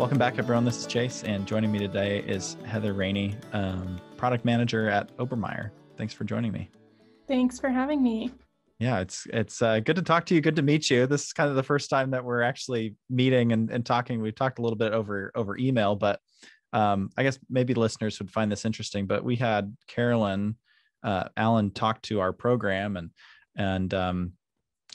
Welcome back, everyone. This is Chase, and joining me today is Heather Raney, um, product manager at Obermeyer. Thanks for joining me. Thanks for having me. Yeah, it's it's uh, good to talk to you. Good to meet you. This is kind of the first time that we're actually meeting and, and talking. We've talked a little bit over over email, but um, I guess maybe listeners would find this interesting. But we had Carolyn uh, Allen talk to our program, and and um,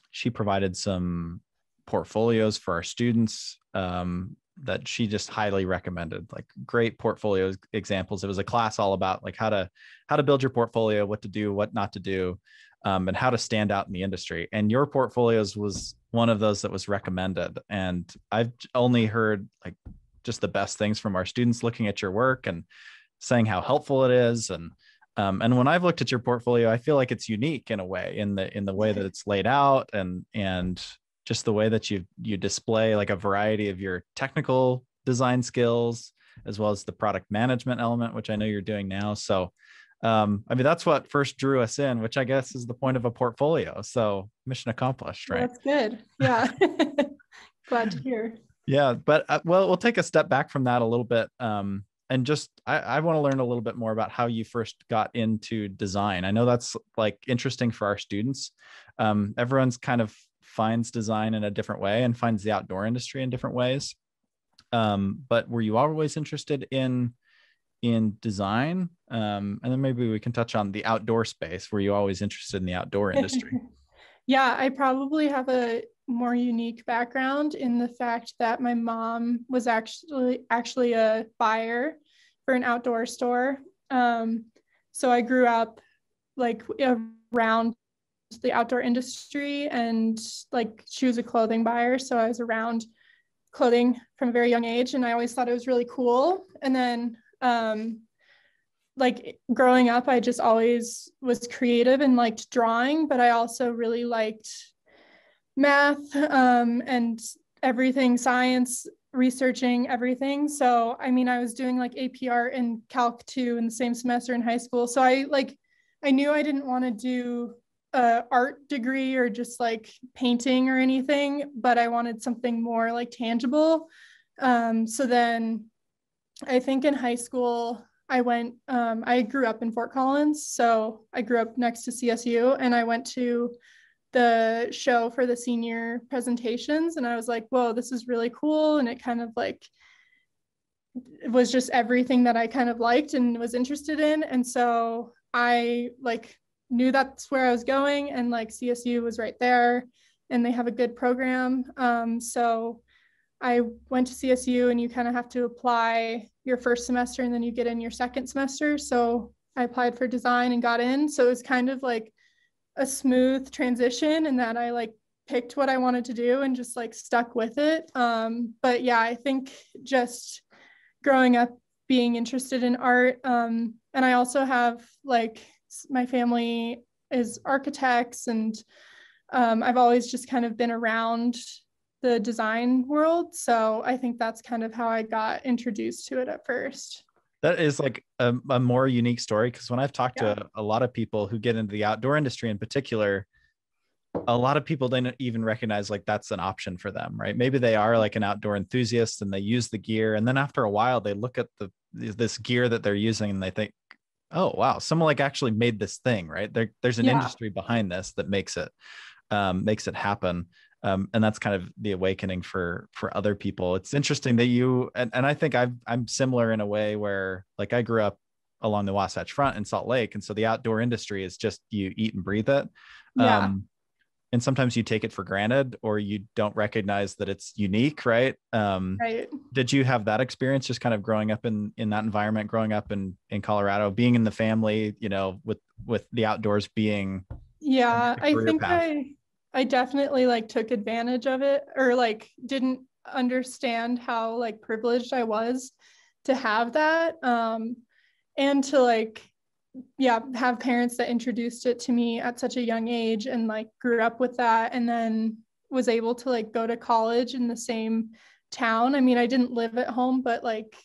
she provided some portfolios for our students um, that she just highly recommended like great portfolio examples. It was a class all about like how to how to build your portfolio what to do what not to do um, and how to stand out in the industry. And your portfolios was one of those that was recommended. And i've only heard like just the best things from our students looking at your work and saying how helpful it is. And um, and when i've looked at your portfolio i feel like it's unique in a way in the in the way that it's laid out and and just the way that you you display like a variety of your technical design skills as well as the product management element which i know you're doing now. So um, i mean that's what first drew us in which i guess is the point of a portfolio. So mission accomplished right? That's good. Yeah. Glad to hear. Yeah but uh, well we'll take a step back from that a little bit um, and just I, I want to learn a little bit more about how you first got into design. I know that's like interesting for our students. Um, everyone's kind of finds design in a different way and finds the outdoor industry in different ways. Um, but were you always interested in in design? Um, and then maybe we can touch on the outdoor space. Were you always interested in the outdoor industry? yeah, I probably have a more unique background in the fact that my mom was actually actually a buyer for an outdoor store. Um, so I grew up like around the outdoor industry and like she was a clothing buyer so i was around clothing from a very young age and i always thought it was really cool. And then um, like growing up i just always was creative and liked drawing but i also really liked math um, and everything science researching everything. So i mean i was doing like apr and calc 2 in the same semester in high school. So i like i knew i didn't want to do a art degree or just like painting or anything, but I wanted something more like tangible. Um, so then I think in high school, I went, um, I grew up in Fort Collins. So I grew up next to CSU and I went to the show for the senior presentations and I was like, whoa, this is really cool. And it kind of like, was just everything that I kind of liked and was interested in. And so I like knew that's where I was going, and like CSU was right there, and they have a good program. Um, so I went to CSU, and you kind of have to apply your first semester, and then you get in your second semester. So I applied for design and got in. So it was kind of like a smooth transition, and that I like picked what I wanted to do and just like stuck with it. Um, but yeah, I think just growing up being interested in art um, and i also have like my family is architects and um, I've always just kind of been around the design world. So I think that's kind of how I got introduced to it at first. That is like a, a more unique story because when I've talked yeah. to a lot of people who get into the outdoor industry in particular, a lot of people didn't even recognize like that's an option for them, right? Maybe they are like an outdoor enthusiast and they use the gear, and then after a while they look at the this gear that they're using and they think, oh wow. Someone like actually made this thing right? There, there's an yeah. industry behind this that makes it um, makes it happen. Um, and that's kind of the awakening for for other people. It's interesting that you and, and i think i i'm similar in a way where like i grew up along the wasatch front in salt lake. And so the outdoor industry is just you eat and breathe it. Yeah. um, and sometimes you take it for granted or you don't recognize that it's unique right um right did you have that experience just kind of growing up in in that environment growing up in in colorado being in the family you know with with the outdoors being yeah i think path? i i definitely like took advantage of it or like didn't understand how like privileged i was to have that um and to like yeah have parents that introduced it to me at such a young age and like grew up with that and then was able to like go to college in the same town. I mean i didn't live at home but like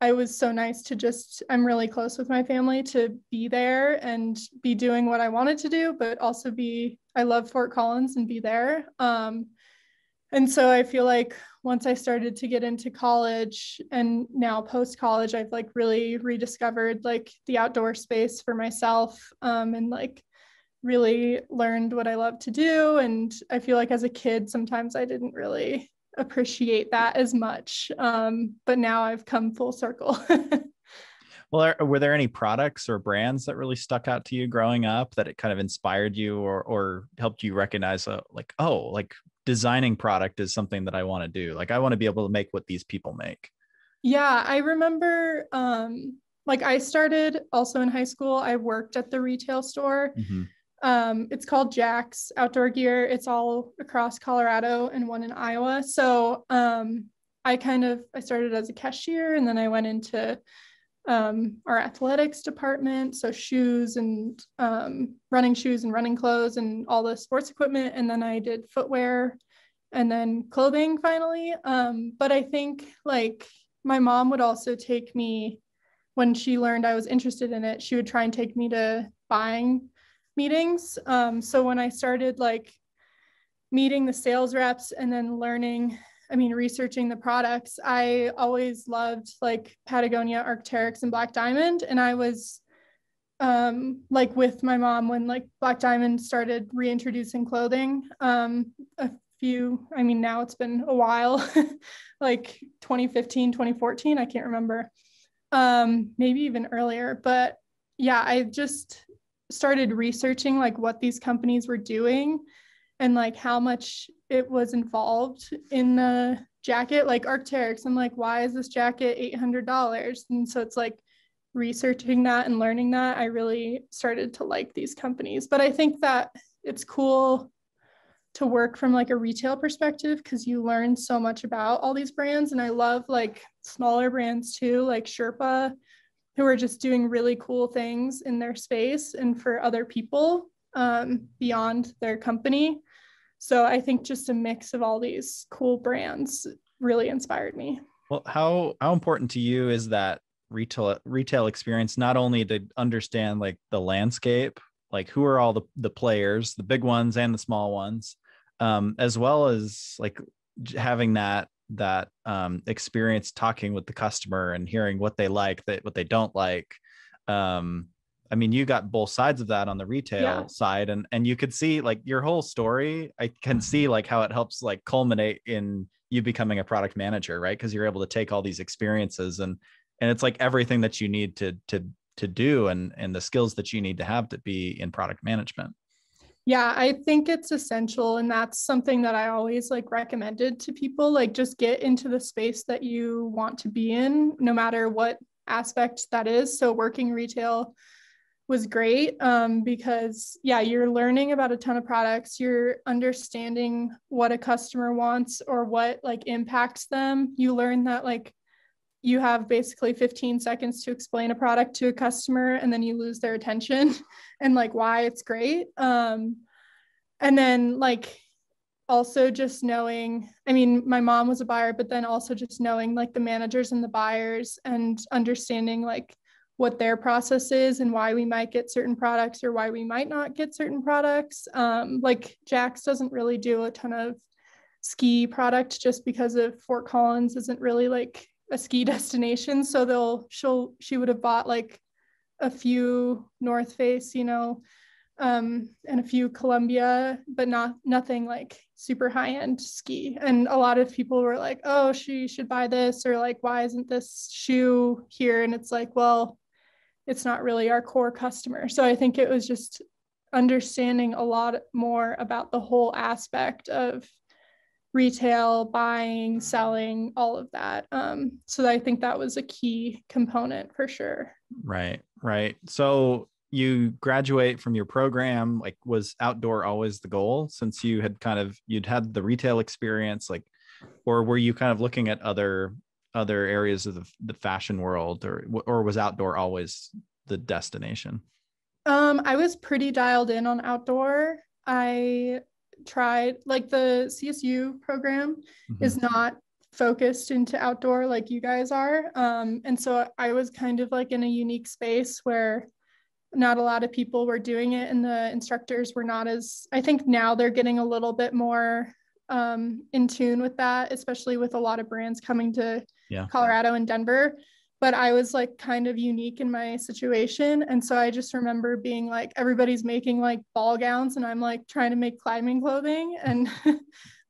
i was so nice to just i'm really close with my family to be there and be doing what i wanted to do but also be i love fort collins and be there. Um and so I feel like once I started to get into college and now post college, I've like really rediscovered like the outdoor space for myself um, and like really learned what I love to do. And I feel like as a kid, sometimes I didn't really appreciate that as much. Um, but now I've come full circle. well, are, were there any products or brands that really stuck out to you growing up that it kind of inspired you or, or helped you recognize, uh, like, oh, like designing product is something that I want to do. Like I want to be able to make what these people make. Yeah, I remember um like I started also in high school. I worked at the retail store. Mm-hmm. Um, it's called Jax Outdoor Gear. It's all across Colorado and one in Iowa. So um, I kind of I started as a cashier and then I went into um, our athletics department, so shoes and um, running shoes and running clothes and all the sports equipment. And then I did footwear and then clothing finally. Um, but I think like my mom would also take me when she learned I was interested in it, she would try and take me to buying meetings. Um, so when I started like meeting the sales reps and then learning I mean, researching the products, I always loved like Patagonia, Arc'teryx, and Black Diamond. And I was um, like with my mom when like Black Diamond started reintroducing clothing. Um, a few, I mean, now it's been a while, like 2015, 2014, I can't remember. Um, maybe even earlier. But yeah, I just started researching like what these companies were doing and like how much it was involved in the jacket like Arc'teryx. I'm like why is this jacket $800 and so it's like researching that and learning that i really started to like these companies. But i think that it's cool to work from like a retail perspective because you learn so much about all these brands. And i love like smaller brands too like sherpa who are just doing really cool things in their space and for other people um, beyond their company so I think just a mix of all these cool brands really inspired me. Well, how how important to you is that retail retail experience not only to understand like the landscape, like who are all the the players, the big ones and the small ones, um, as well as like having that that um, experience talking with the customer and hearing what they like, that what they don't like, um, I mean, you got both sides of that on the retail yeah. side, and and you could see like your whole story. I can mm-hmm. see like how it helps like culminate in you becoming a product manager, right? Because you're able to take all these experiences and and it's like everything that you need to to to do and and the skills that you need to have to be in product management. Yeah, I think it's essential and that's something that I always like recommended to people like just get into the space that you want to be in no matter what aspect that is. So working retail was great um, because yeah you're learning about a ton of products you're understanding what a customer wants or what like impacts them. You learn that like you have basically 15 seconds to explain a product to a customer and then you lose their attention and like why it's great. Um, and then like also just knowing i mean my mom was a buyer but then also just knowing like the managers and the buyers and understanding like what their process is and why we might get certain products or why we might not get certain products. Um, like Jax doesn't really do a ton of ski product just because of Fort Collins isn't really like a ski destination. So they'll she'll she would have bought like a few North Face, you know, um, and a few Columbia, but not nothing like super high end ski. And a lot of people were like, "Oh, she should buy this," or like, "Why isn't this shoe here?" And it's like, well, it's not really our core customer. So I think it was just understanding a lot more about the whole aspect of retail, buying, selling, all of that. Um, so I think that was a key component for sure. Right, right. So you graduate from your program, like was outdoor always the goal since you had kind of you'd had the retail experience, like, or were you kind of looking at other other areas of the, the fashion world or or was outdoor always the destination? Um i was pretty dialed in on outdoor. I tried like the csu program mm-hmm. is not focused into outdoor like you guys are. Um and so i was kind of like in a unique space where not a lot of people were doing it and the instructors were not as i think now they're getting a little bit more um, in tune with that, especially with a lot of brands coming to yeah. Colorado and Denver. But I was like kind of unique in my situation. And so I just remember being like, everybody's making like ball gowns, and I'm like trying to make climbing clothing. And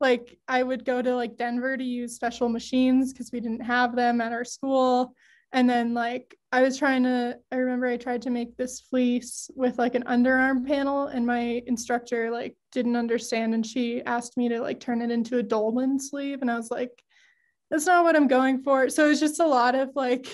like I would go to like Denver to use special machines because we didn't have them at our school and then like i was trying to i remember i tried to make this fleece with like an underarm panel and my instructor like didn't understand and she asked me to like turn it into a dolman sleeve and i was like that's not what i'm going for. So it's just a lot of like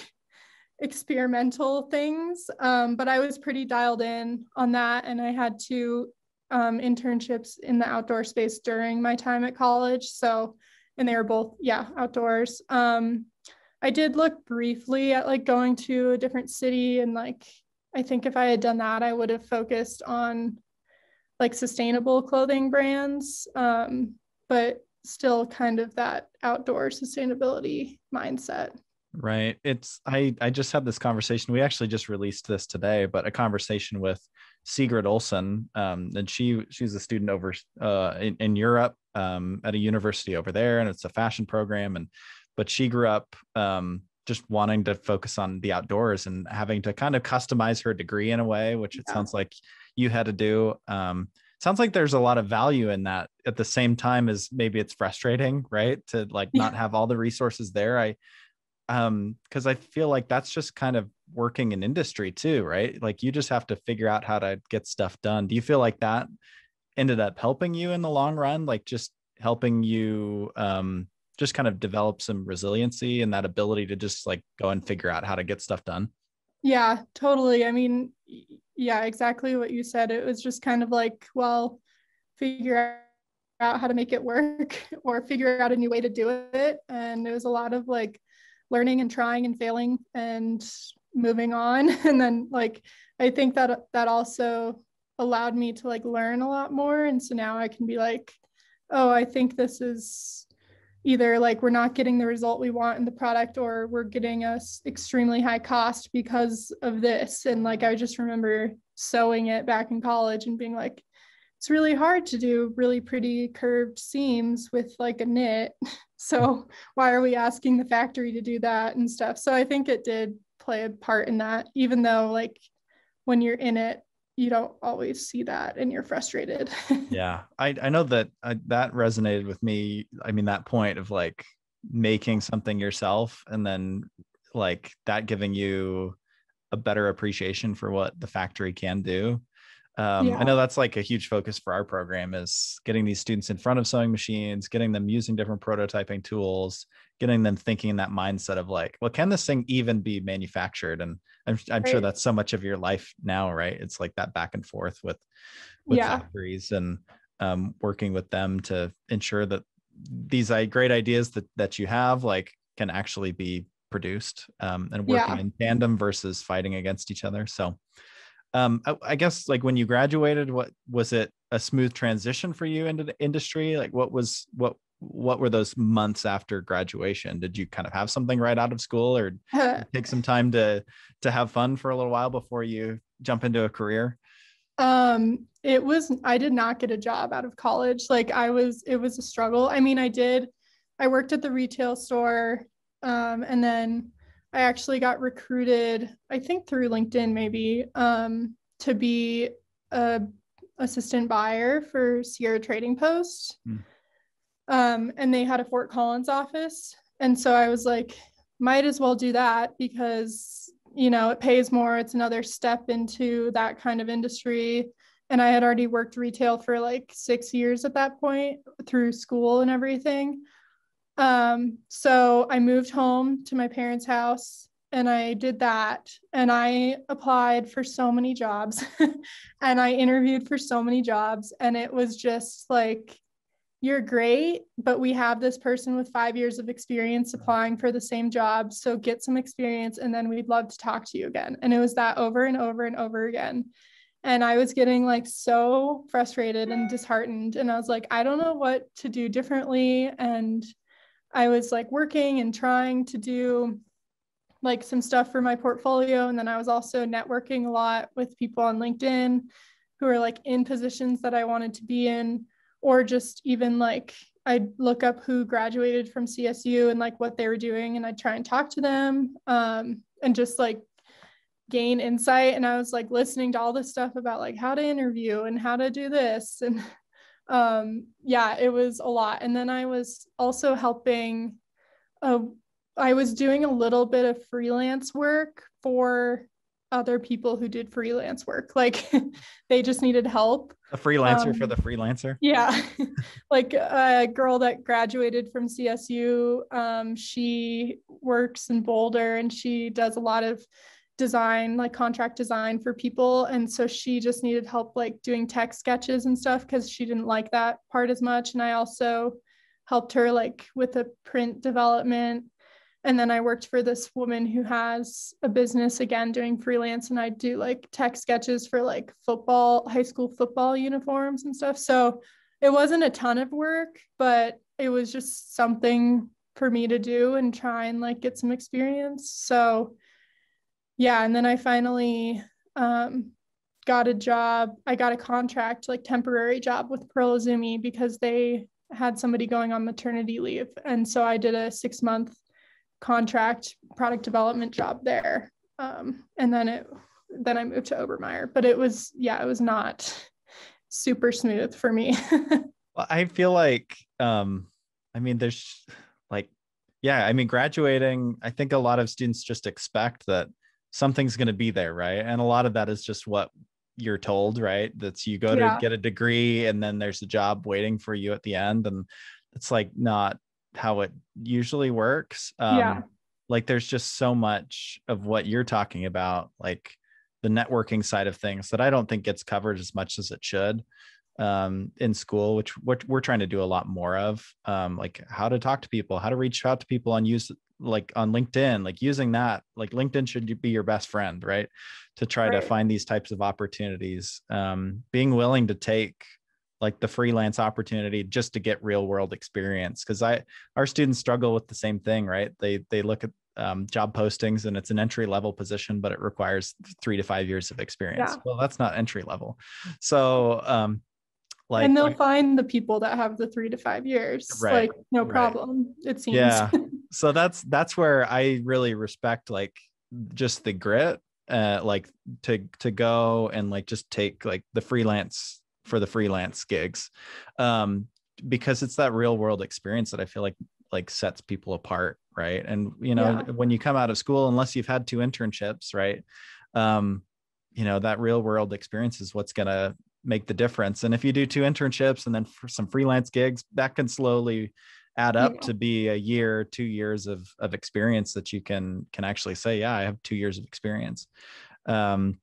experimental things. Um, but i was pretty dialed in on that and i had two um, internships in the outdoor space during my time at college. So and they were both yeah outdoors. Um, I did look briefly at like going to a different city and like I think if I had done that, I would have focused on like sustainable clothing brands, um, but still kind of that outdoor sustainability mindset. Right. It's I I just had this conversation. We actually just released this today, but a conversation with Sigrid Olsen. Um, and she she's a student over uh in, in Europe um at a university over there, and it's a fashion program. And but she grew up um, just wanting to focus on the outdoors and having to kind of customize her degree in a way, which it sounds like you had to do. Um, sounds like there's a lot of value in that at the same time as maybe it's frustrating, right? To like yeah. not have all the resources there. I, um, cause I feel like that's just kind of working in industry too, right? Like you just have to figure out how to get stuff done. Do you feel like that ended up helping you in the long run? Like just helping you, um, just kind of develop some resiliency and that ability to just like go and figure out how to get stuff done. Yeah, totally. I mean, yeah, exactly what you said. It was just kind of like, well, figure out how to make it work or figure out a new way to do it. And it was a lot of like learning and trying and failing and moving on. And then like I think that that also allowed me to like learn a lot more. And so now I can be like, oh, I think this is either like we're not getting the result we want in the product or we're getting us extremely high cost because of this. And like i just remember sewing it back in college and being like it's really hard to do really pretty curved seams with like a knit. So why are we asking the factory to do that and stuff? So i think it did play a part in that even though like when you're in it you don't always see that and you're frustrated. yeah. I, I know that I, that resonated with me. I mean, that point of like making something yourself and then like that giving you a better appreciation for what the factory can do. Um, yeah. I know that's like a huge focus for our program is getting these students in front of sewing machines, getting them using different prototyping tools, getting them thinking in that mindset of like, well, can this thing even be manufactured? And I'm, I'm right. sure that's so much of your life now, right? It's like that back and forth with with yeah. factories and um, working with them to ensure that these great ideas that that you have like can actually be produced um, and working yeah. in tandem versus fighting against each other. So um, I, I guess like when you graduated, what was it a smooth transition for you into the industry? Like what was what what were those months after graduation? Did you kind of have something right out of school or take some time to to have fun for a little while before you jump into a career? Um it was i did not get a job out of college. Like i was it was a struggle. I mean i did i worked at the retail store um and then i actually got recruited i think through linkedin maybe um to be a assistant buyer for sierra trading post. Mm um, and they had a Fort Collins office. And so I was like, might as well do that because, you know, it pays more. It's another step into that kind of industry. And I had already worked retail for like six years at that point through school and everything. Um, so I moved home to my parents' house and I did that. And I applied for so many jobs and I interviewed for so many jobs. And it was just like, you're great, but we have this person with five years of experience applying for the same job. So get some experience and then we'd love to talk to you again. And it was that over and over and over again. And I was getting like so frustrated and disheartened. And I was like, I don't know what to do differently. And I was like working and trying to do like some stuff for my portfolio. And then I was also networking a lot with people on LinkedIn who are like in positions that I wanted to be in or just even like I'd look up who graduated from CSU and like what they were doing, and I'd try and talk to them um, and just like gain insight. And I was like listening to all this stuff about like how to interview and how to do this. And um, yeah, it was a lot. And then I was also helping, uh, I was doing a little bit of freelance work for other people who did freelance work. Like they just needed help. A freelancer um, for the freelancer. Yeah. like a girl that graduated from CSU, um, she works in Boulder and she does a lot of design, like contract design for people. And so she just needed help like doing tech sketches and stuff because she didn't like that part as much. And I also helped her like with the print development and then I worked for this woman who has a business again doing freelance and I do like tech sketches for like football, high school football uniforms and stuff. So it wasn't a ton of work, but it was just something for me to do and try and like get some experience. So yeah, and then I finally um, got a job. I got a contract, like temporary job with Pearl Izumi because they had somebody going on maternity leave. And so I did a six month contract product development job there. Um, and then it then I moved to Obermeyer. But it was yeah, it was not super smooth for me. well, I feel like um, I mean there's like yeah, I mean graduating, I think a lot of students just expect that something's going to be there, right? And a lot of that is just what you're told, right? That's you go yeah. to get a degree and then there's a job waiting for you at the end and it's like not how it usually works. Um, yeah. Like there's just so much of what you're talking about, like the networking side of things that I don't think gets covered as much as it should um, in school, which what we're trying to do a lot more of, um, like how to talk to people, how to reach out to people on use like on LinkedIn, like using that, like LinkedIn should be your best friend, right? To try right. to find these types of opportunities, um, being willing to take like the freelance opportunity just to get real world experience because i our students struggle with the same thing right? They they look at um, job postings and it's an entry level position but it requires three to five years of experience. Yeah. well that's not entry level. So um like and they'll like, find the people that have the three to five years right, like no problem right. it seems. Yeah. So that's that's where i really respect like just the grit uh like to to go and like just take like the freelance for the freelance gigs um, because it's that real world experience that I feel like like sets people apart, right? And you know, yeah. when you come out of school, unless you've had two internships, right? Um, you know, that real world experience is what's gonna make the difference. And if you do two internships and then for some freelance gigs, that can slowly add up yeah. to be a year, two years of of experience that you can can actually say, yeah, I have two years of experience. Um,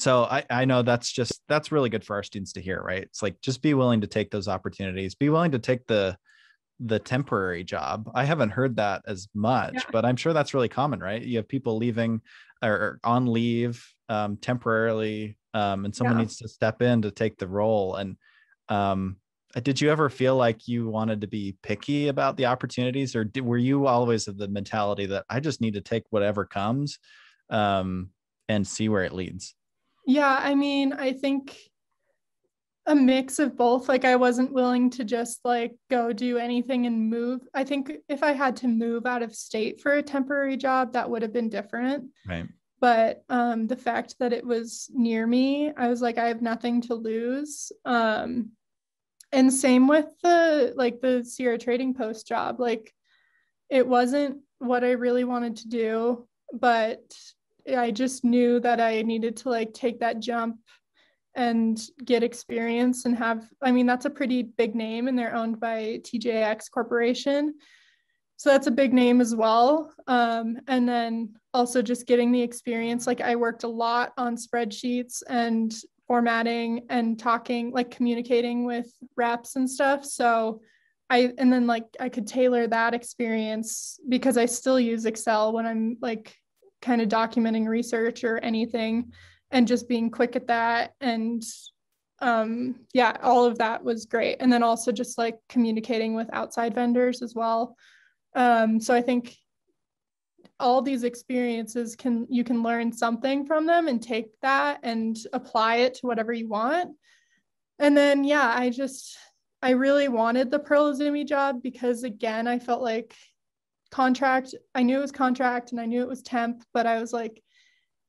so I, I know that's just that's really good for our students to hear right? It's like just be willing to take those opportunities. Be willing to take the the temporary job. I haven't heard that as much yeah. but i'm sure that's really common right? You have people leaving or on leave um, temporarily um, and someone yeah. needs to step in to take the role. And um, uh, did you ever feel like you wanted to be picky about the opportunities? Or did, were you always of the mentality that i just need to take whatever comes um, and see where it leads yeah, I mean, I think a mix of both. Like I wasn't willing to just like go do anything and move. I think if I had to move out of state for a temporary job, that would have been different. Right. But um, the fact that it was near me, I was like, I have nothing to lose. Um, and same with the like the Sierra Trading Post job. Like it wasn't what I really wanted to do, but I just knew that I needed to like take that jump and get experience and have I mean that's a pretty big name and they're owned by TJX Corporation. So that's a big name as well. Um, and then also just getting the experience. Like I worked a lot on spreadsheets and formatting and talking, like communicating with reps and stuff. So I and then like I could tailor that experience because I still use Excel when I'm like kind of documenting research or anything and just being quick at that. And um, yeah all of that was great. And then also just like communicating with outside vendors as well. Um, so i think all these experiences can you can learn something from them and take that and apply it to whatever you want. And then yeah i just I really wanted the Pearl Izumi job because again, I felt like contract, I knew it was contract and I knew it was temp, but I was like,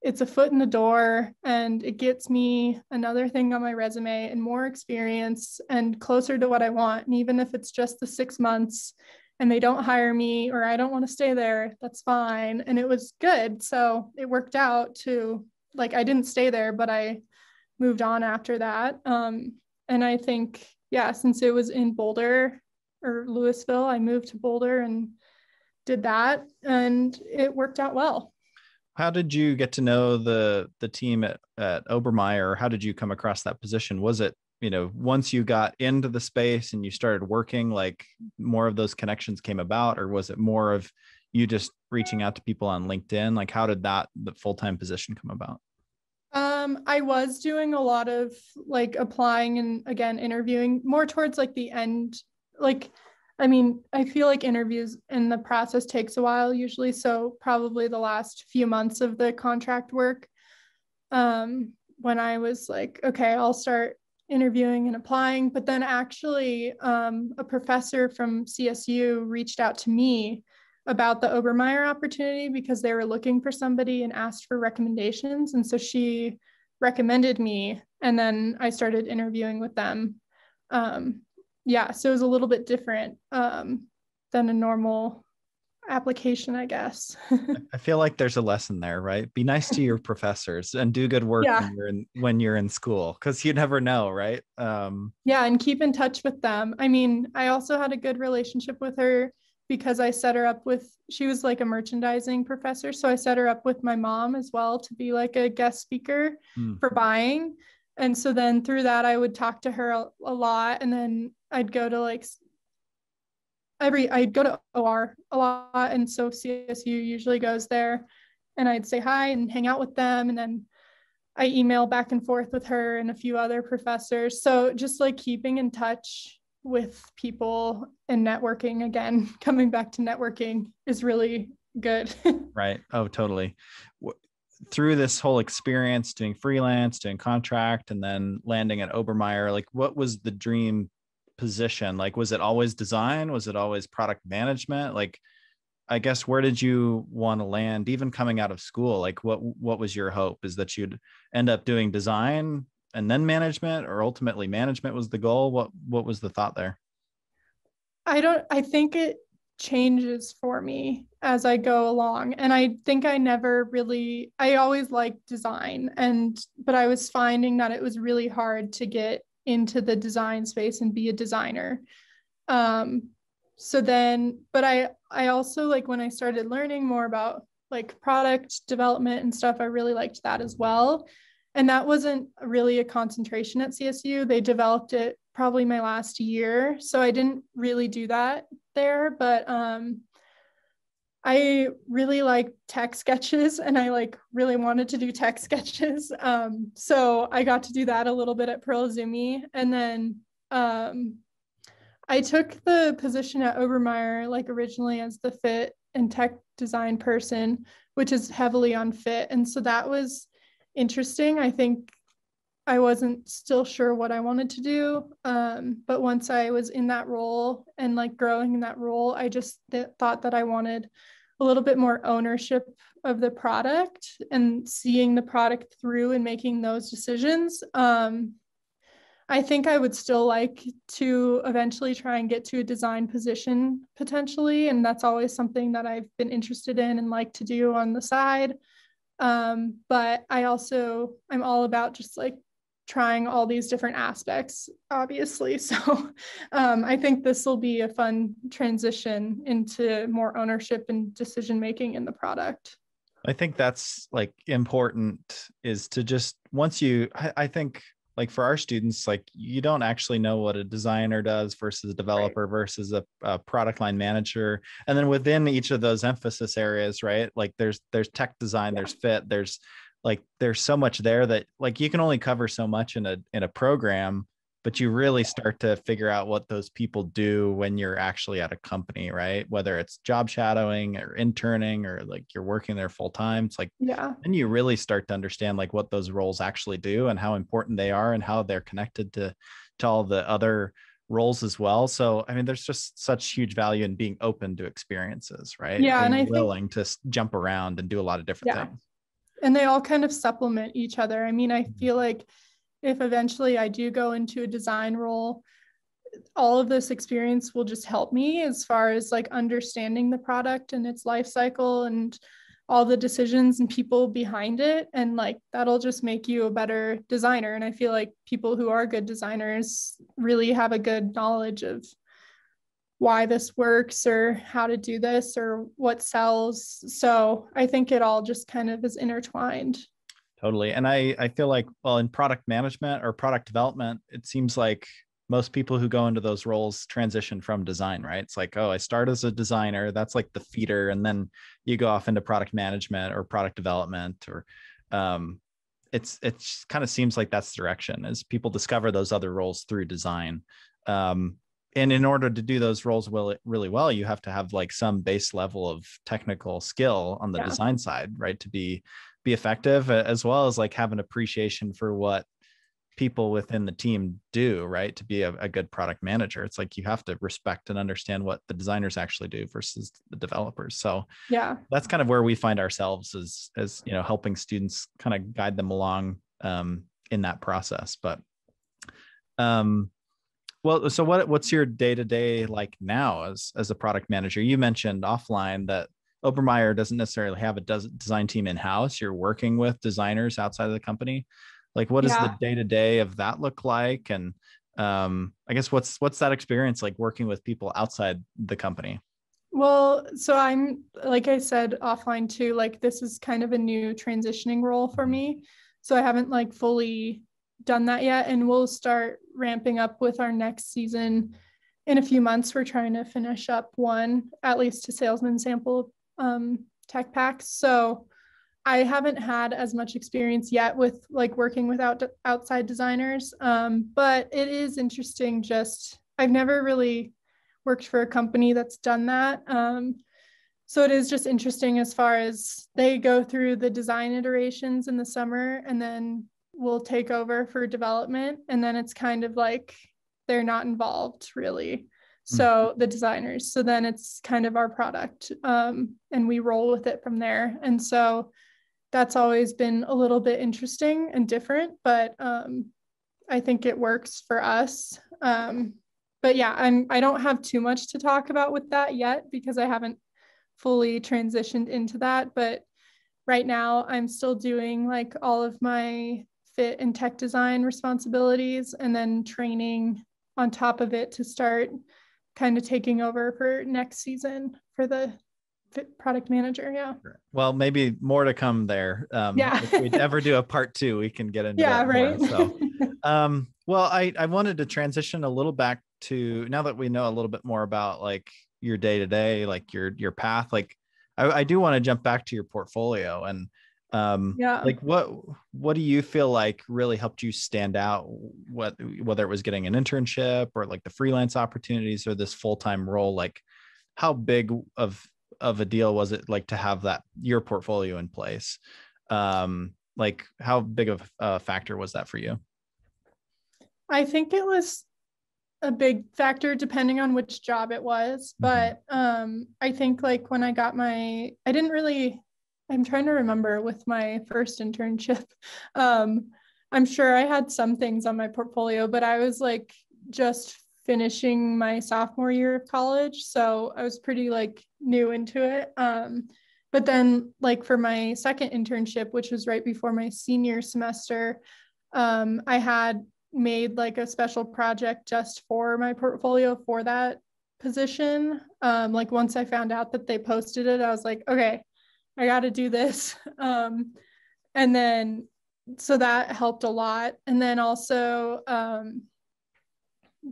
it's a foot in the door and it gets me another thing on my resume and more experience and closer to what I want. And even if it's just the six months and they don't hire me or I don't want to stay there, that's fine. And it was good. So it worked out to like, I didn't stay there, but I moved on after that. Um, and I think, yeah, since it was in Boulder or Louisville, I moved to Boulder and did that and it worked out well how did you get to know the the team at, at Obermeyer? How did you come across that position? Was it you know once you got into the space and you started working, like more of those connections came about, or was it more of you just reaching out to people on LinkedIn? Like how did that the full time position come about? Um, I was doing a lot of like applying and again interviewing more towards like the end, like I mean, I feel like interviews and the process takes a while usually. So probably the last few months of the contract work, um, when I was like, okay, I'll start interviewing and applying. But then actually, um, a professor from CSU reached out to me about the Obermeyer opportunity because they were looking for somebody and asked for recommendations. And so she recommended me, and then I started interviewing with them. Um, yeah, so it was a little bit different um, than a normal application, I guess. I feel like there's a lesson there, right? Be nice to your professors and do good work yeah. when you're in when you're in school because you never know, right? Um, yeah, and keep in touch with them. I mean, I also had a good relationship with her because I set her up with she was like a merchandising professor, so I set her up with my mom as well to be like a guest speaker mm. for buying. And so then through that, I would talk to her a, a lot, and then I'd go to like every I'd go to OR a lot, and so CSU usually goes there, and I'd say hi and hang out with them, and then I email back and forth with her and a few other professors. So just like keeping in touch with people and networking again, coming back to networking is really good. right. Oh, totally. Through this whole experience doing freelance, doing contract, and then landing at Obermeyer, like what was the dream position? Like, was it always design? Was it always product management? Like, I guess where did you want to land, even coming out of school? Like, what what was your hope? Is that you'd end up doing design and then management, or ultimately management was the goal? What what was the thought there? I don't. I think it changes for me as I go along. And I think I never really, I always liked design and, but I was finding that it was really hard to get into the design space and be a designer. Um, so then, but I I also like when I started learning more about like product development and stuff, I really liked that as well. And that wasn't really a concentration at CSU. They developed it probably my last year. So I didn't really do that there, but um, I really like tech sketches and I like really wanted to do tech sketches. Um, so I got to do that a little bit at Pearl Izumi. And then um, I took the position at Obermeyer like originally as the fit and tech design person, which is heavily on fit. And so that was interesting. I think I wasn't still sure what I wanted to do. Um, but once I was in that role and like growing in that role, I just th- thought that I wanted a little bit more ownership of the product and seeing the product through and making those decisions. Um, I think I would still like to eventually try and get to a design position potentially. And that's always something that I've been interested in and like to do on the side. Um, but I also, I'm all about just like trying all these different aspects, obviously. So um, I think this will be a fun transition into more ownership and decision making in the product. I think that's like important is to just once you, I, I think like for our students, like you don't actually know what a designer does versus a developer right. versus a, a, product line manager. And then within each of those emphasis areas, right? Like there's there's tech design, yeah. there's fit, there's like there's so much there that like you can only cover so much in a in a program but you really start to figure out what those people do when you're actually at a company right whether it's job shadowing or interning or like you're working there full time it's like yeah and you really start to understand like what those roles actually do and how important they are and how they're connected to to all the other roles as well. So I mean, there's just such huge value in being open to experiences, right? Yeah, being and I willing think, to jump around and do a lot of different yeah. things. And they all kind of supplement each other. I mean, I mm-hmm. feel like if eventually I do go into a design role, all of this experience will just help me as far as like understanding the product and its life cycle and all the decisions and people behind it and like that'll just make you a better designer and i feel like people who are good designers really have a good knowledge of why this works or how to do this or what sells. So i think it all just kind of is intertwined. Totally. And i i feel like well in product management or product development it seems like most people who go into those roles transition from design, right? It's like, oh, I start as a designer, that's like the feeder, and then you go off into product management or product development, or um, it's it kind of seems like that's the direction as people discover those other roles through design. Um, and in order to do those roles well really well, you have to have like some base level of technical skill on the yeah. design side, right? To be be effective as well as like have an appreciation for what people within the team do right to be a, a, good product manager it's like you have to respect and understand what the designers actually do versus the developers so yeah that's kind of where we find ourselves as as you know helping students kind of guide them along um, in that process but um well so what what's your day to day like now as as a product manager? You mentioned offline that Obermeyer doesn't necessarily have a design team in house. You're working with designers outside of the company. Like what does yeah. the day to day of that look like? And um i guess what's what's that experience like working with people outside the company? Well so i'm like i said offline too like this is kind of a new transitioning role for me. So i haven't like fully done that yet and we'll start ramping up with our next season in a few months we're trying to finish up one at least to salesman sample um, tech packs so I haven't had as much experience yet with like working with out, outside designers, um, but it is interesting. Just I've never really worked for a company that's done that. Um, so it is just interesting as far as they go through the design iterations in the summer and then we'll take over for development. And then it's kind of like they're not involved really. So mm-hmm. the designers. So then it's kind of our product um, and we roll with it from there. And so that's always been a little bit interesting and different, but um, I think it works for us. Um, but yeah, I'm I don't have too much to talk about with that yet because I haven't fully transitioned into that. But right now, I'm still doing like all of my fit and tech design responsibilities, and then training on top of it to start kind of taking over for next season for the product manager. Yeah. Well, maybe more to come there. Um, yeah. if we ever do a part two, we can get into yeah, right. More, so, um, well, I, I wanted to transition a little back to now that we know a little bit more about like your day to day, like your, your path, like I, I do want to jump back to your portfolio and, um, yeah, like what, what do you feel like really helped you stand out? What, whether it was getting an internship or like the freelance opportunities or this full-time role, like how big of of a deal was it like to have that your portfolio in place? Um, like how big of a factor was that for you? I think it was a big factor depending on which job it was, mm-hmm. but um, I think like when I got my, I didn't really. I'm trying to remember with my first internship. Um, I'm sure I had some things on my portfolio, but I was like just finishing my sophomore year of college. So I was pretty like new into it. Um, but then, like for my second internship, which was right before my senior semester, um, I had made like a special project just for my portfolio for that position. Um, like once I found out that they posted it, I was like, okay, I got to do this. Um, and then, so that helped a lot. And then also, um,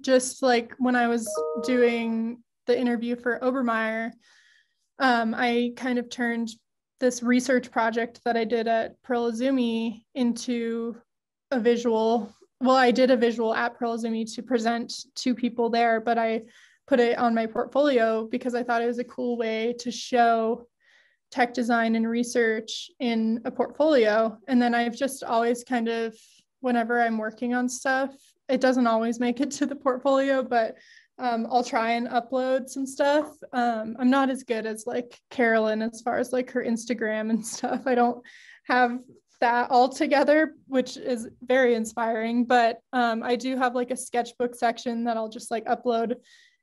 just like when I was doing the interview for Obermeyer, um, I kind of turned this research project that I did at Pearl Izumi into a visual. Well, I did a visual at Pearl Izumi to present to people there, but I put it on my portfolio because I thought it was a cool way to show tech design and research in a portfolio. And then I've just always kind of whenever I'm working on stuff. It doesn't always make it to the portfolio, but um, I'll try and upload some stuff. Um, I'm not as good as like Carolyn as far as like her Instagram and stuff. I don't have that all together, which is very inspiring. But um, I do have like a sketchbook section that I'll just like upload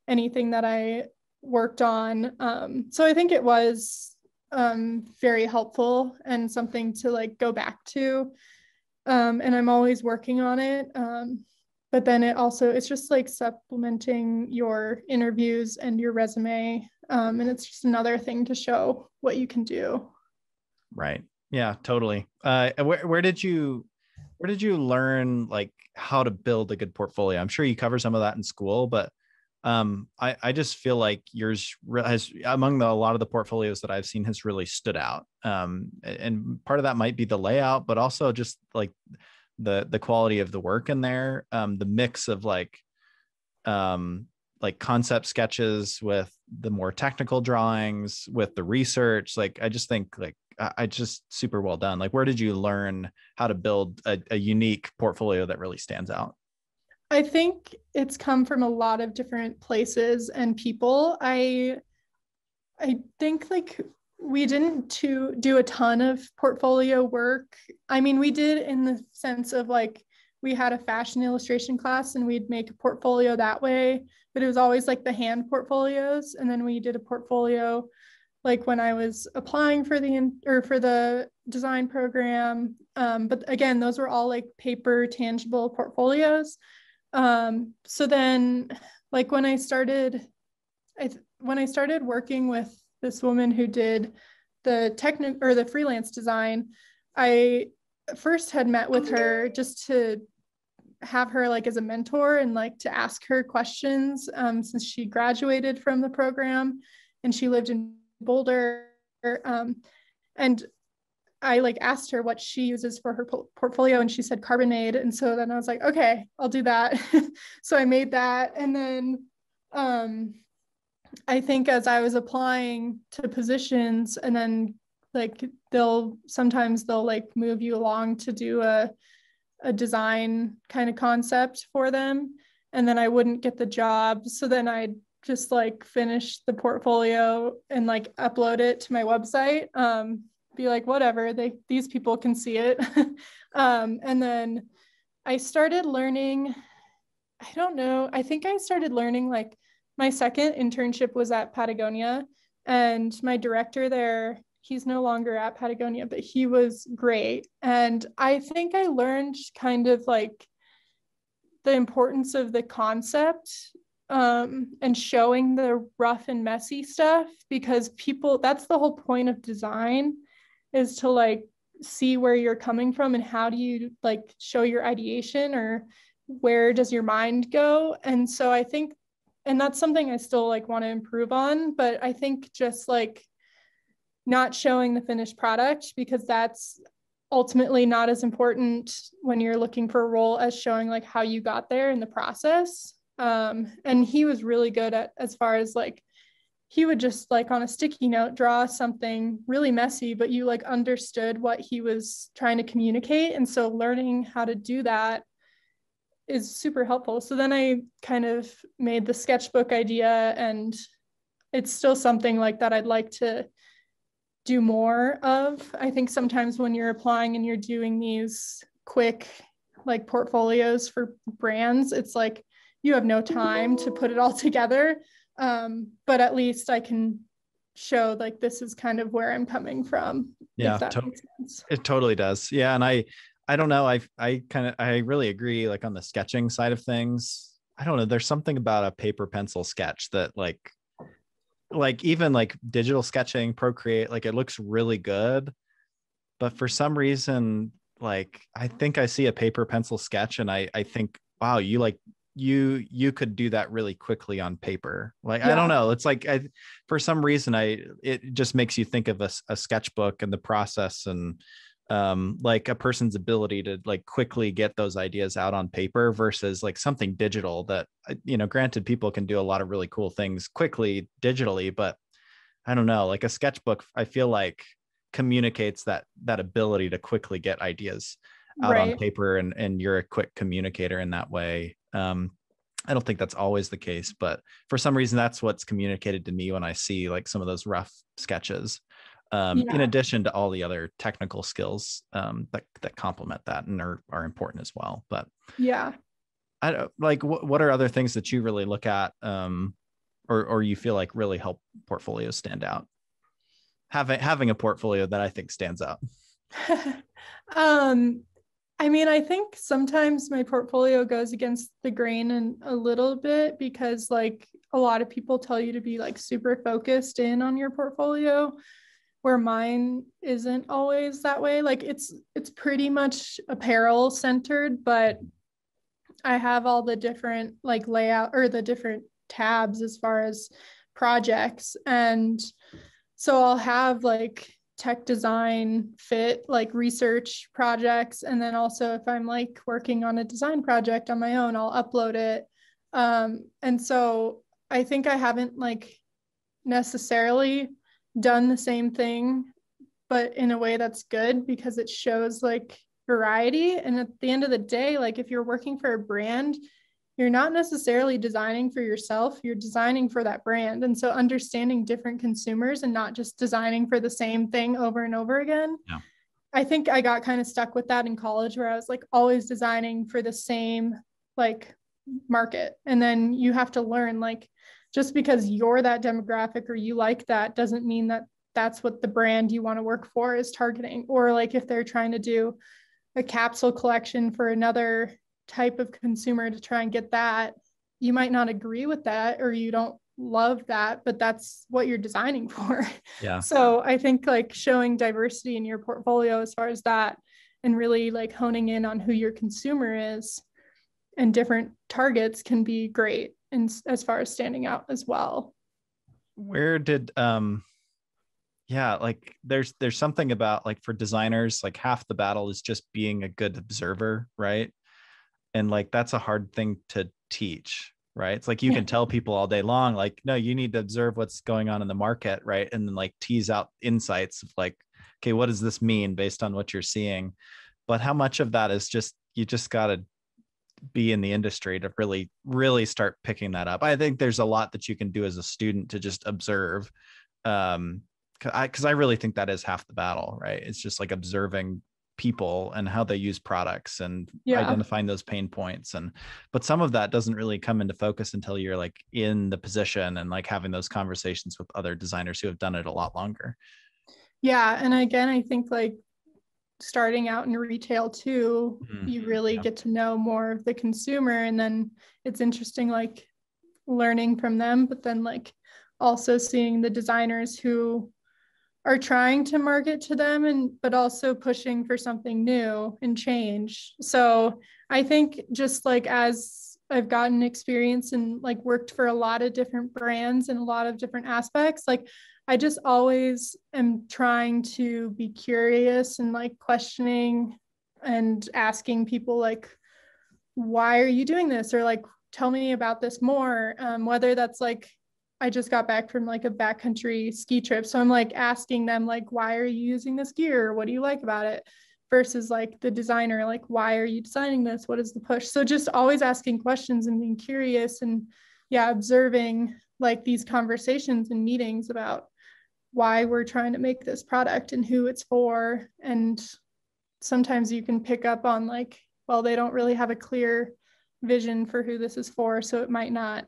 anything that I worked on. Um, so I think it was um, very helpful and something to like go back to. Um, and I'm always working on it. Um, but then it also it's just like supplementing your interviews and your resume um, and it's just another thing to show what you can do right yeah totally uh, where, where did you where did you learn like how to build a good portfolio i'm sure you cover some of that in school but um, I, I just feel like yours has among the, a lot of the portfolios that I've seen has really stood out. Um, and part of that might be the layout, but also just like the the quality of the work in there um the mix of like um like concept sketches with the more technical drawings with the research. Like i just think like i just super well done. Like where did you learn how to build a, a unique portfolio that really stands out i think it's come from a lot of different places and people i i think like we didn't to do a ton of portfolio work. I mean, we did in the sense of like we had a fashion illustration class and we'd make a portfolio that way, but it was always like the hand portfolios. And then we did a portfolio like when I was applying for the or for the design program. Um, but again, those were all like paper tangible portfolios. Um, so then, like when I started, I th- when I started working with this woman who did the technical or the freelance design, I first had met with her just to have her like as a mentor and like to ask her questions um, since she graduated from the program and she lived in Boulder. Um, and I like asked her what she uses for her po- portfolio and she said Carbonmade. And so then I was like, okay, I'll do that. so I made that. And then um, I think as I was applying to positions and then like they'll sometimes they'll like move you along to do a a design kind of concept for them and then I wouldn't get the job so then I'd just like finish the portfolio and like upload it to my website um be like whatever they these people can see it um and then I started learning I don't know I think I started learning like my second internship was at Patagonia, and my director there, he's no longer at Patagonia, but he was great. And I think I learned kind of like the importance of the concept um, and showing the rough and messy stuff because people, that's the whole point of design is to like see where you're coming from and how do you like show your ideation or where does your mind go and so i think and that's something I still like want to improve on. But I think just like not showing the finished product because that's ultimately not as important when you're looking for a role as showing like how you got there in the process. Um, and he was really good at as far as like he would just like on a sticky note draw something really messy but you like understood what he was trying to communicate and so learning how to do that is super helpful. So then I kind of made the sketchbook idea, and it's still something like that I'd like to do more of. I think sometimes when you're applying and you're doing these quick like portfolios for brands, it's like you have no time to put it all together. Um, but at least I can show like this is kind of where I'm coming from. Yeah, to- it totally does. Yeah, and I I don't know. I I kind of I really agree. Like on the sketching side of things, I don't know. There's something about a paper pencil sketch that like like even like digital sketching, Procreate, like it looks really good. But for some reason, like I think I see a paper pencil sketch and I I think, wow, you like you you could do that really quickly on paper like yeah. i don't know it's like I, for some reason i it just makes you think of a, a sketchbook and the process and um like a person's ability to like quickly get those ideas out on paper versus like something digital that uh, you know granted people can do a lot of really cool things quickly digitally but i don't know like a sketchbook i feel like communicates that that ability to quickly get ideas out Right. on paper and and you're a quick communicator in that way um i don't think that's always the case but for some reason that's what's communicated to me when i see like some of those rough sketches um in addition to all the other technical skills um that that complement that and are are important as well but Yeah. I don't like what what are other things that you really look at um or or you feel like really help portfolios stand out? Having having a portfolio that I think stands out. um, I mean, I think sometimes my portfolio goes against the grain and a little bit because like a lot of people tell you to be like super focused in on your portfolio where mine isn't always that way. Like it's it's pretty much apparel centered, but I have all the different like layout or the different tabs as far as projects and so I'll have like tech design fit like research projects. And then also if i'm like working on a design project on my own i'll upload it. Um, and so i think i haven't like necessarily done the same thing but in a way that's good because it shows like variety. And at the end of the day like if you're working for a brand you're not necessarily designing for yourself you're designing for that brand. And so understanding different consumers and not just designing for the same thing over and over again. Yeah. i think i got kind of stuck with that in college where i was like always designing for the same like market. And then you have to learn like just because you're that demographic or you like that doesn't mean that that's what the brand you want to work for is targeting. Or like if they're trying to do a capsule collection for another type of consumer to try and get that you might not agree with that or you don't love that but that's what you're designing for Yeah. so i think like showing diversity in your portfolio as far as that and really like honing in on who your consumer is and different targets can be great and as far as standing out as well Where did um yeah, like there's there's something about like for designers, like half the battle is just being a good observer, right? And like that's a hard thing to teach, right? It's like you Yeah. can tell people all day long, like, no, you need to observe what's going on in the market, right? And then like tease out insights of like, okay, what does this mean based on what you're seeing? But how much of that is just you just gotta be in the industry to really, really start picking that up. I think there's a lot that you can do as a student to just observe. Um, cause I, I really think that is half the battle, right? It's just like observing people and how they use products and Yeah. identifying those pain points. And, but some of that doesn't really come into focus until you're like in the position and like having those conversations with other designers who have done it a lot longer. yeah and again i think like starting out in retail too Mhm. you really Yeah. get to know more of the consumer and then it's interesting like learning from them but then like also seeing the designers who are trying to market to them and but also pushing for something new and change. So i think just like as i've gotten experience and like worked for a lot of different brands and a lot of different aspects like i just always am trying to be curious and like questioning and asking people like why are you doing this? or like tell me about this more. Um, whether that's like i just got back from like a backcountry ski trip so i'm like asking them like why are you using this gear? What do you like about it? Versus like the designer like why are you designing this? What is the push? So just always asking questions and being curious and yeah observing like these conversations and meetings about why we're trying to make this product and who it's for. And sometimes you can pick up on like well they don't really have a clear vision for who this is for so it might not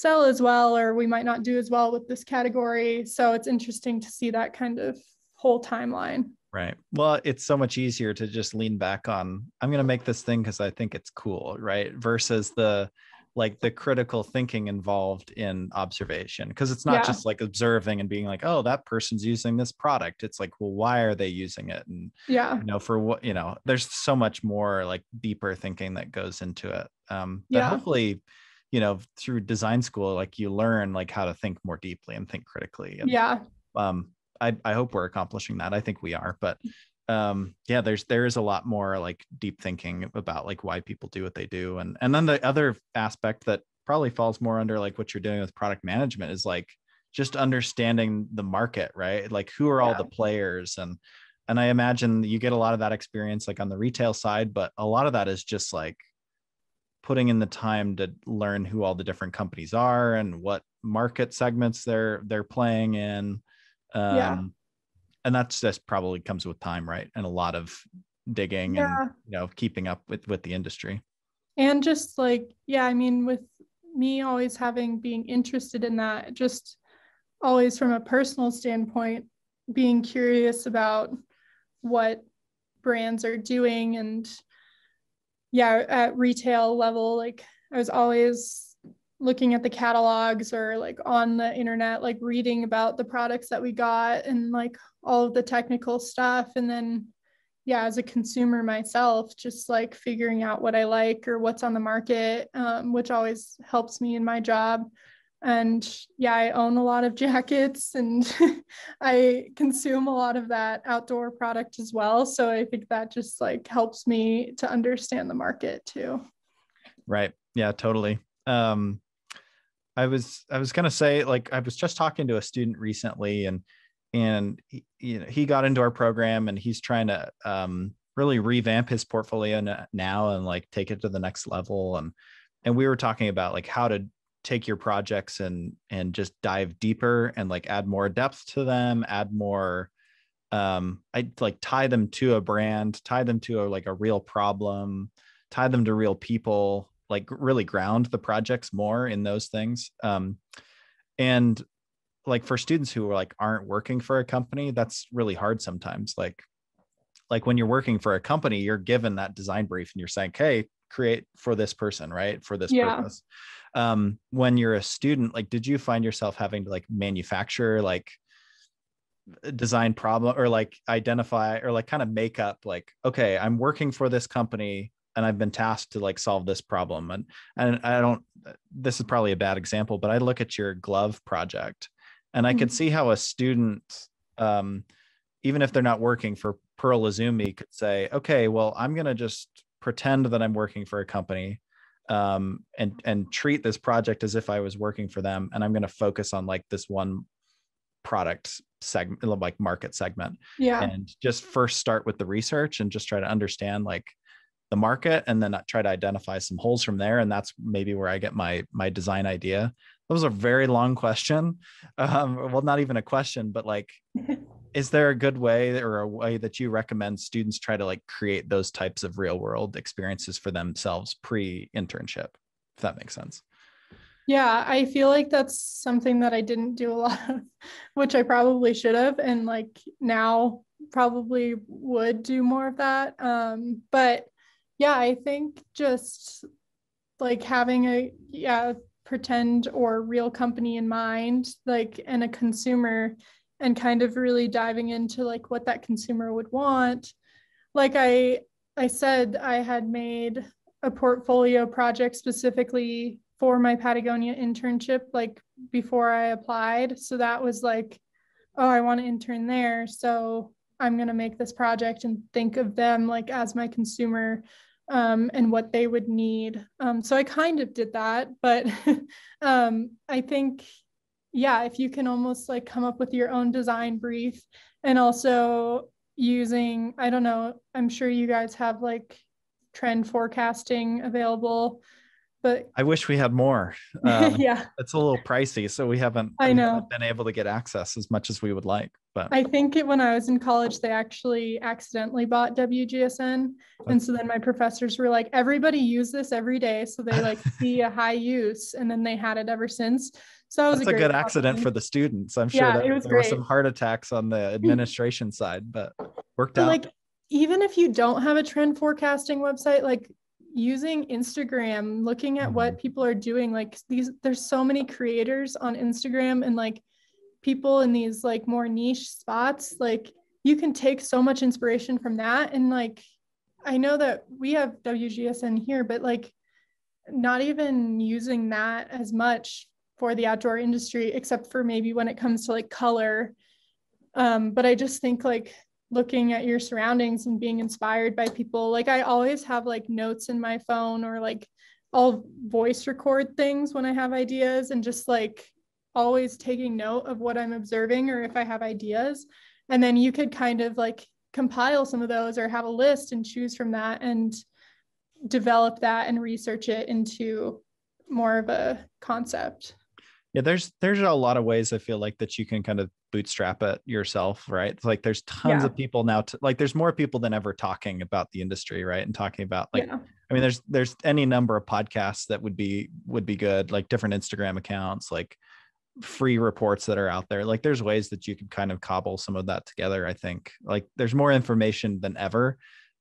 sell as well or we might not do as well with this category so it's interesting to see that kind of whole timeline Right. Well, it's so much easier to just lean back on, I'm going to make this thing because I think it's cool, right? Versus the like the critical thinking involved in observation. Because it's not Yeah. just like observing and being like, oh, that person's using this product. It's like, well, why are they using it? And, yeah you know, for what, you know, there's so much more like deeper thinking that goes into it. Um, but Yeah. hopefully, you know, through design school, like you learn like how to think more deeply and think critically. And, yeah um I, I hope we're accomplishing that i think we are but um yeah there's there is a lot more like deep thinking about like why people do what they do and and then the other aspect that probably falls more under like what you're doing with product management is like just understanding the market right like who are all Yeah. the players and and I imagine you get a lot of that experience like on the retail side, but a lot of that is just like putting in the time to learn who all the different companies are and what market segments they're they're playing in. Um, yeah. And that's just probably comes with time, right? And a lot of digging yeah. and you know keeping up with with the industry. And just like yeah, I mean with me always having being interested in that, just always from a personal standpoint, being curious about what brands are doing and yeah at retail level like i was always looking at the catalogs or like on the internet like reading about the products that we got and like all of the technical stuff. And then yeah as a consumer myself just like figuring out what i like or what's on the market um, which always helps me in my job and yeah i own a lot of jackets and i consume a lot of that outdoor product as well. So i think that just like helps me to understand the market too. Right. Yeah totally. Um i was i was gonna say like i was just talking to a student recently and and he, you know he got into our program and he's trying to um really revamp his portfolio now and like take it to the next level. And and we were talking about like how to take your projects and and just dive deeper and like add more depth to them add more um i like tie them to a brand tie them to a like a real problem tie them to real people like really ground the projects more in those things. Um and like for students who are like aren't working for a company that's really hard sometimes. Like like when you're working for a company you're given that design brief and you're saying hey create for this person right for this yeah. purpose um when you're a student like did you find yourself having to like manufacture like design problem or like identify or like kind of make up like okay i'm working for this company and i've been tasked to like solve this problem and and i don't this is probably a bad example but i look at your glove project and i mm-hmm. could see how a student um even if they're not working for pearl izumi could say okay well i'm going to just pretend that i'm working for a company um, and and treat this project as if I was working for them, and I'm going to focus on like this one product segment, like market segment. Yeah. And just first start with the research and just try to understand like the market, and then try to identify some holes from there. And that's maybe where I get my my design idea. That was a very long question. Um, well, not even a question, but like is there a good way or a way that you recommend students try to like create those types of real world experiences for themselves pre internship if that makes sense? Yeah i feel like that's something that i didn't do a lot of which i probably should have and like now probably would do more of that um but yeah i think just like having a yeah pretend or real company in mind like and a consumer and kind of really diving into like what that consumer would want. Like i i said i had made a portfolio project specifically for my patagonia internship like before i applied. So that was like oh i want to intern there. So i'm going to make this project and think of them like as my consumer um, and what they would need. Um, so i kind of did that but um, i think yeah, if you can almost like come up with your own design brief and also using, I don't know, I'm sure you guys have like trend forecasting available but I wish we had more. Um, yeah, it's a little pricey, so we haven't. I know been able to get access as much as we would like. But I think it, when I was in college, they actually accidentally bought WGSN, and so then my professors were like, "Everybody use this every day," so they like see a high use, and then they had it ever since. So that was That's a, a good accident for the students. I'm sure yeah, that it was there great. were some heart attacks on the administration side, but worked but out. Like even if you don't have a trend forecasting website, like using Instagram, looking at what mm-hmm. people are doing. Like these, there's so many creators on Instagram and like people in these like more niche spots. Like you can take so much inspiration from that. And like, I know that we have WGSN here, but like not even using that as much for the outdoor industry, except for maybe when it comes to like color. Um, but I just think like looking at your surroundings and being inspired by people. Like I always have like notes in my phone or like I'll voice record things when I have ideas and just like always taking note of what I'm observing or if I have ideas. And then you could kind of like compile some of those or have a list and choose from that and develop that and research it into more of a concept yeah there's there's a lot of ways i feel like that you can kind of bootstrap it yourself right it's like there's tons yeah. of people now to, like there's more people than ever talking about the industry right and talking about like yeah. i mean there's there's any number of podcasts that would be would be good like different instagram accounts like free reports that are out there like there's ways that you can kind of cobble some of that together i think like there's more information than ever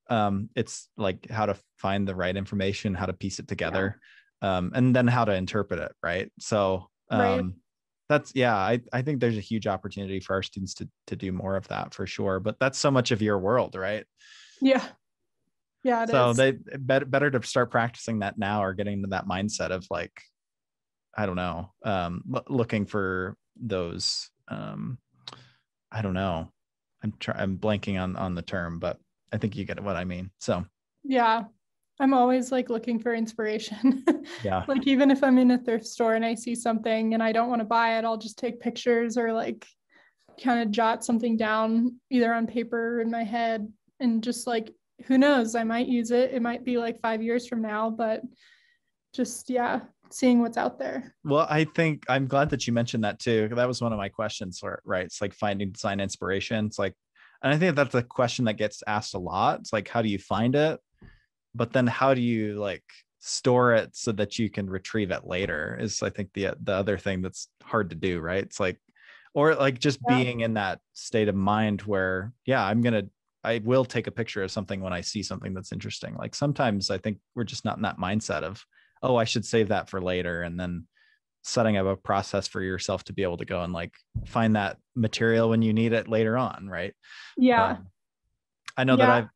um it's like how to find the right information how to piece it together yeah. um and then how to interpret it right so um right. that's yeah I, I think there's a huge opportunity for our students to to do more of that for sure but that's so much of your world right? Yeah. Yeah so is. they better better to start practicing that now or getting into that mindset of like i don't know um looking for those um i don't know. I'm trying i'm blanking on on the term but i think you get what i mean so. Yeah I'm always like looking for inspiration. Yeah. like even if I'm in a thrift store and I see something and I don't want to buy it, I'll just take pictures or like kind of jot something down either on paper or in my head and just like who knows, I might use it. It might be like 5 years from now, but just yeah, seeing what's out there. Well, I think I'm glad that you mentioned that too. That was one of my questions, right? It's like finding design inspiration. It's like and I think that's a question that gets asked a lot. It's like, how do you find it? But then how do you like store it so that you can retrieve it later is i think the the other thing that's hard to do right it's like or like just yeah. being in that state of mind where yeah i'm gonna i will take a picture of something when i see something that's interesting like sometimes i think we're just not in that mindset of oh i should save that for later and then setting up a process for yourself to be able to go and like find that material when you need it later on right yeah um, i know yeah. that i've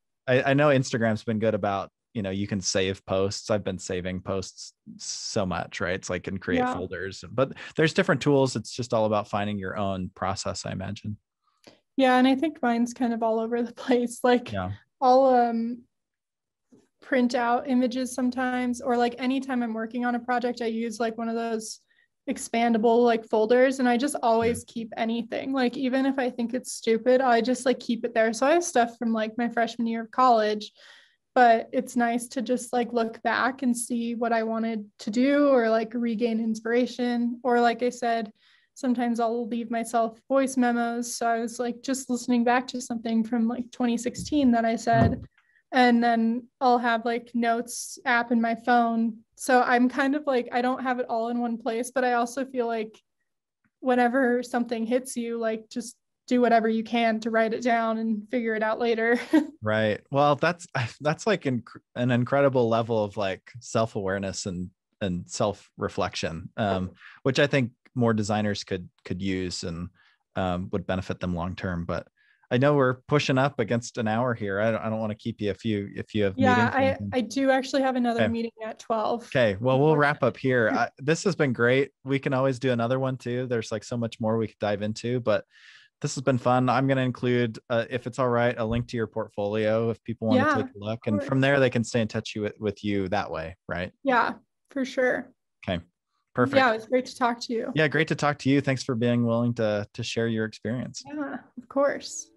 I, I know instagram's been good about you know you can save posts. I've been saving posts so much right? It's like can create yeah. folders but there's different tools. It's just all about finding your own process i imagine. Yeah and i think mine's kind of all over the place like yeah. i'll um print out images sometimes or like anytime i'm working on a project i use like one of those expandable like folders and i just always keep anything. Like even if i think it's stupid i just like keep it there. So i have stuff from like my freshman year of college but it's nice to just like look back and see what I wanted to do or like regain inspiration. Or, like I said, sometimes I'll leave myself voice memos. So I was like just listening back to something from like 2016 that I said, and then I'll have like notes app in my phone. So I'm kind of like, I don't have it all in one place, but I also feel like whenever something hits you, like just do whatever you can to write it down and figure it out later. right. Well, that's that's like an incredible level of like self-awareness and and self-reflection, um, which I think more designers could could use and um, would benefit them long term. But I know we're pushing up against an hour here. I don't, I don't want to keep you if you if you have yeah I I do actually have another okay. meeting at twelve. Okay, well we'll wrap up here. I, this has been great. We can always do another one too. There's like so much more we could dive into, but this has been fun. I'm going to include, uh, if it's all right, a link to your portfolio if people want yeah, to take a look. And from there, they can stay in touch with, with you that way, right? Yeah, for sure. Okay. Perfect. Yeah, it was great to talk to you. Yeah, great to talk to you. Thanks for being willing to to share your experience. Yeah, of course.